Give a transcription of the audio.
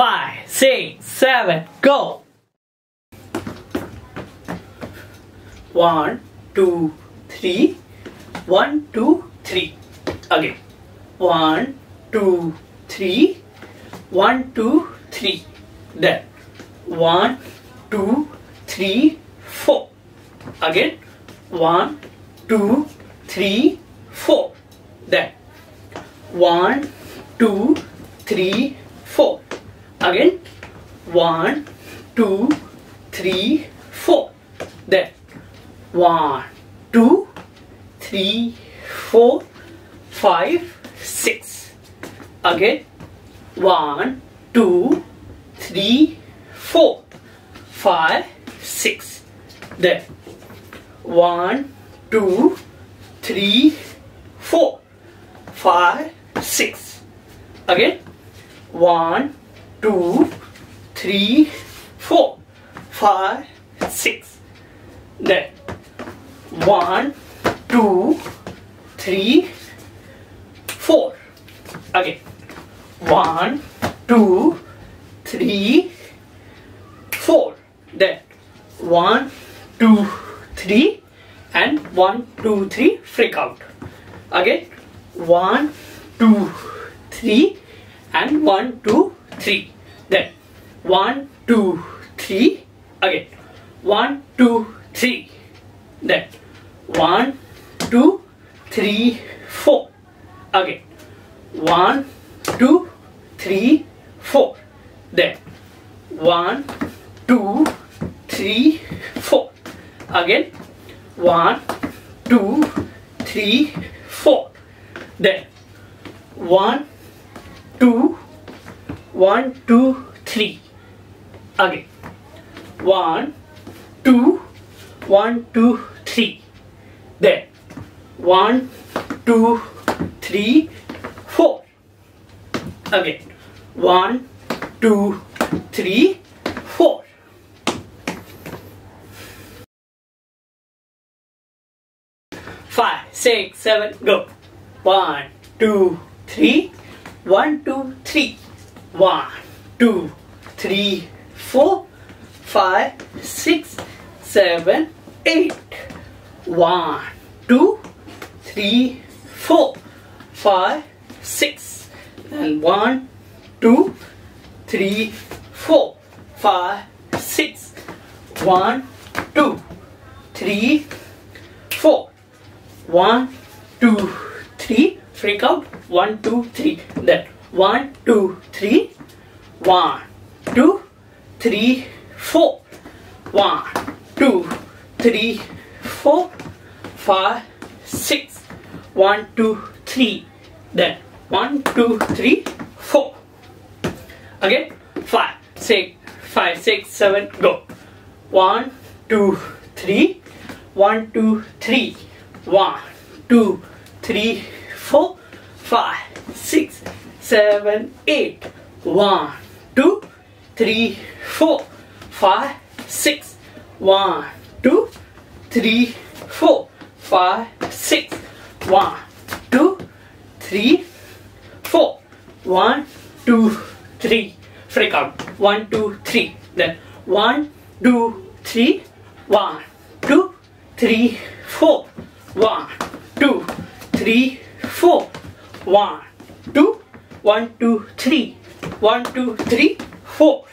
five, six, seven, go. One, two, three. One, two, three. Again. One, two, three. One, two, three. Then one, two, three, four. Again. One, two, three, four. Then one, two, three. Again, one, two, three, four. Then one, two, three, four, five, six. Again, one, two, three, four, five, six. Then one, two, three, four, five, six. Again, one, two, three, four, five, six. Then one, two, three, four. Again, one, two, three, four. Then one, two, three, and one, two, three. Freak out. Again, one, two, three, and one, two, three. Then one, two, three. Again, one, two, three. Then one, two, three, four. Again, one, two, three, four. Then one, two, three, four. Again, one, two, three, four. Then one, two, one, two, three. Again, one, two, one, two, three. Then one, two, three, four. Again, one, two, three, four. Five, six, seven, go. One, two, three. One, two, three. One, two, three, four, five, six, seven, eight. One, two, three, four, five, six. And one, two, three, four, five, six. One, two, three, four. One, two, three. Freak out. One, two, three. Then one, two, three. One, two, three, four. One, two, three, four, five, six. One, two, three. Then one, two, three, four. Again, five, six, five, six, seven, go. One, two, three. One, two, three. One, two, three, four, five, six, seven, eight. One, two, three, four, five, six. One, two, three, four, five, six. One, two, three, four. One, two, three. Freak out. One, two, three. Then one, two, three. One, two, three, four. One, two, three, four. One, two, one, two, three. One, two, three, four.